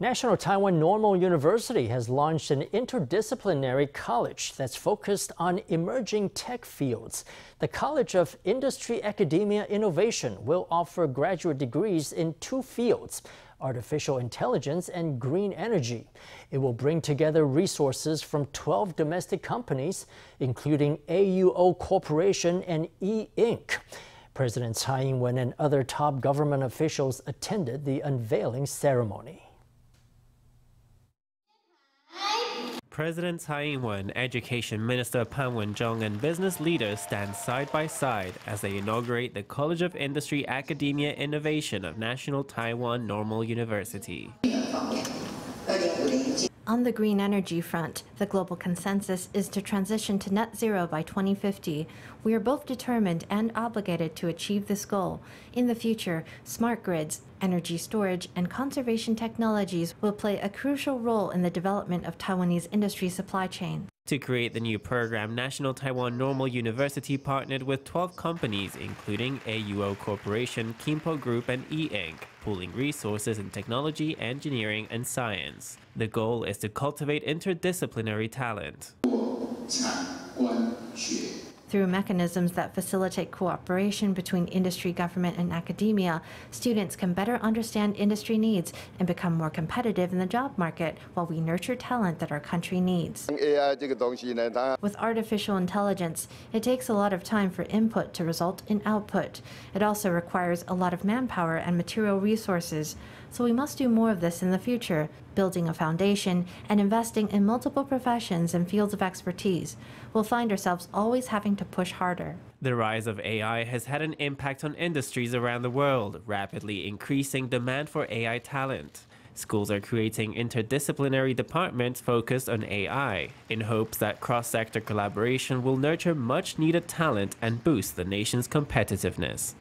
National Taiwan Normal University has launched an interdisciplinary college that's focused on emerging tech fields. The College of Industry Academia Innovation will offer graduate degrees in two fields artificial intelligence and green energy. It will bring together resources from 12 domestic companies, including AUO Corporation and E Ink. President Tsai Ing wen and other top government officials attended the unveiling ceremony. President Tsai Ing-wen, Education Minister Pan Wen-chung and business leaders stand side by side as they inaugurate the College of Industry Academia Innovation of National Taiwan Normal University. On the green energy front, the global consensus is to transition to net zero by 2050. We are both determined and obligated to achieve this goal. In the future, smart grids, energy storage, and conservation technologies will play a crucial role in the development of Taiwanese industry supply chain. To create the new program, National Taiwan Normal University partnered with 12 companies, including AUO Corporation, Kinpo Group, and E Ink, pooling resources in technology, engineering, and science. The goal is to cultivate interdisciplinary talent. Through mechanisms that facilitate cooperation between industry, government, and academia, students can better understand industry needs and become more competitive in the job market while we nurture talent that our country needs. With artificial intelligence, it takes a lot of time for input to result in output. It also requires a lot of manpower and material resources. So we must do more of this in the future, building a foundation and investing in multiple professions and fields of expertise. We'll find ourselves always having to push harder. The rise of AI has had an impact on industries around the world, rapidly increasing demand for AI talent. Schools are creating interdisciplinary departments focused on AI, in hopes that cross sector collaboration will nurture much needed talent and boost the nation's competitiveness.